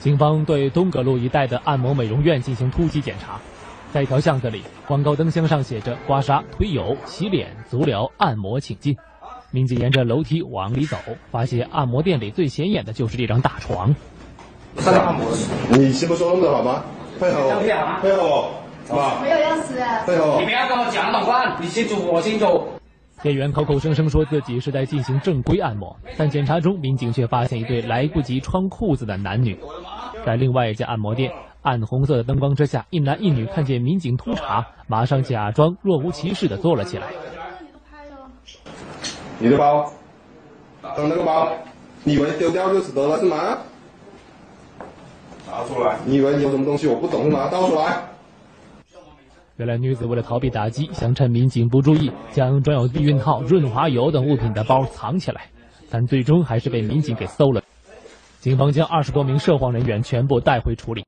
警方对东葛路一带的按摩美容院进行突击检查，在一条巷子里，广告灯箱上写着“刮痧、推油、洗脸、足疗、按摩，请进”。民警沿着楼梯往里走，发现按摩店里最显眼的就是这张大床。三个按摩，你先不说那么多好吗？配合我，配合我，好吧？没有钥匙。配合我。你不要跟我讲懂话，你清楚我清楚。店员口口声声说自己是在进行正规按摩，但检查中民警却发现一对来不及穿裤子的男女，在另外一家按摩店，暗红色的灯光之下，一男一女看见民警突查，马上假装若无其事的坐了起来。你的包，等那个包，你以为丢掉就死得了是吗？拿出来！你以为你有什么东西我不懂是吗？倒出来！原来女子为了逃避打击，想趁民警不注意，将装有避孕套、润滑油等物品的包藏起来，但最终还是被民警给搜了。警方将二十多名涉黄人员全部带回处理。